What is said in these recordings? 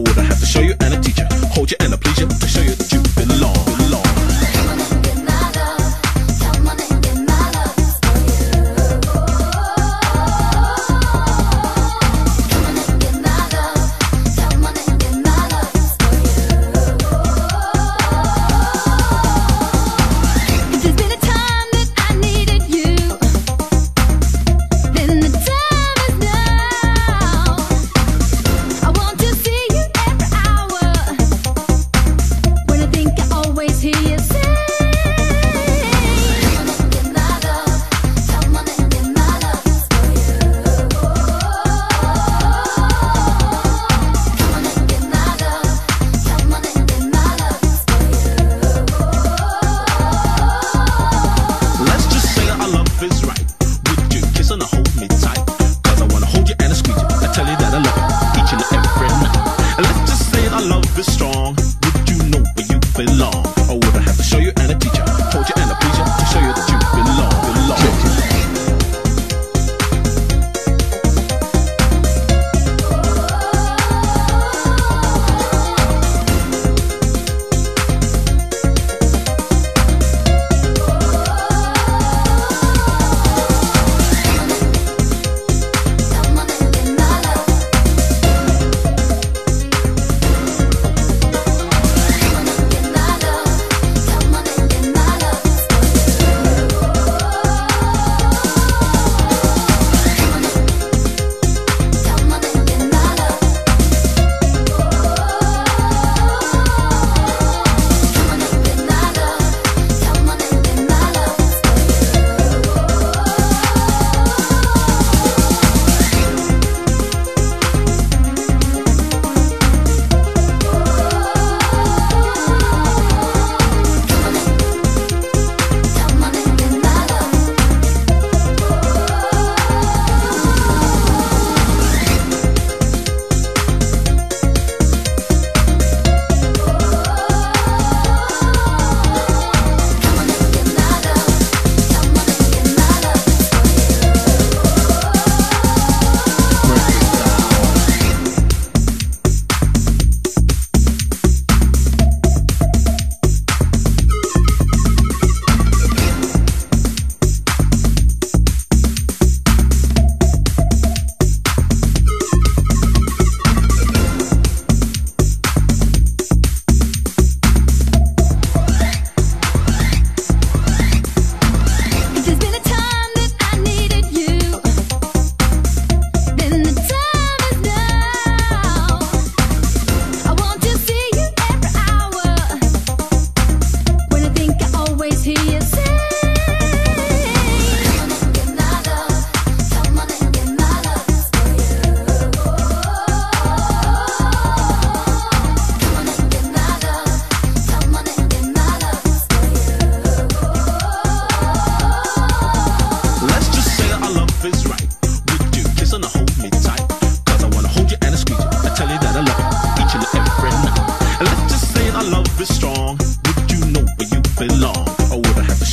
would I have to show you and a teacher? Hold you and a pleasure to show you that you belong.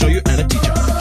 show you and a teacher.